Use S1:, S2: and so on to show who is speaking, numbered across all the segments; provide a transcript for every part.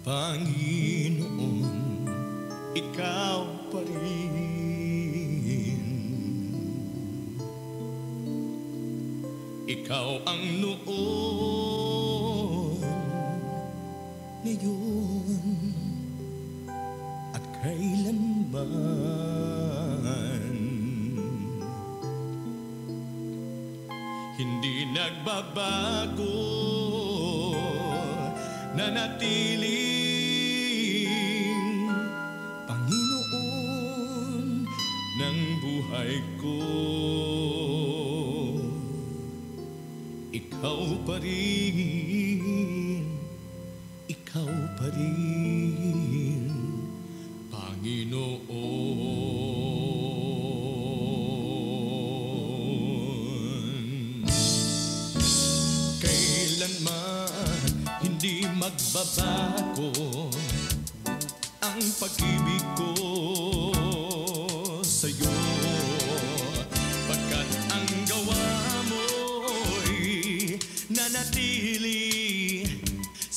S1: Panginoon, ikaw pa rin. Ikaw ang noon, ngayon, at kailanman. Hindi nagbabago, nanatiling ng buhay ko. Ikaw pa rin, ikaw pa rin, Panginoon. Kailanman hindi magbabago ang pag-ibig ko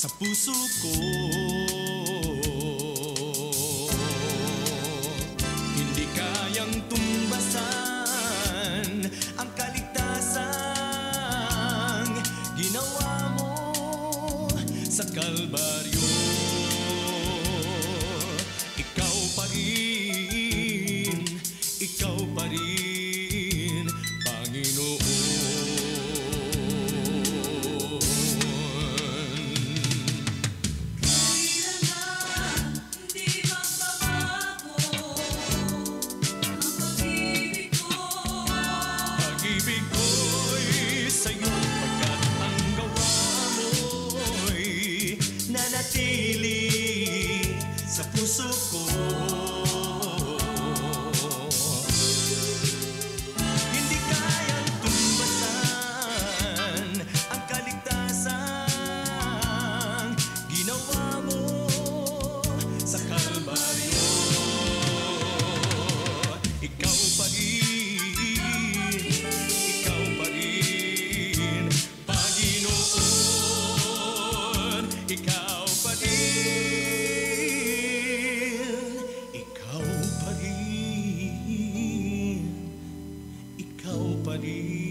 S1: sa puso ko. Hindi kayang tumbasan ang kaligtasan. Ginawa mo sa Kalbaryo sa ikaw